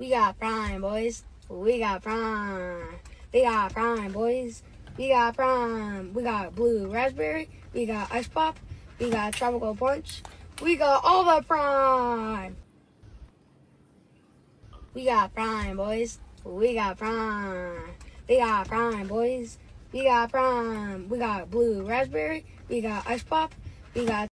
We got prime, boys. We got prime. We got prime, boys. We got prime. We got blue raspberry. We got ice pop. We got tropical punch. We got all the prime. We got prime, boys. We got prime. We got prime, boys. We got prime. We got blue raspberry. We got ice pop. We got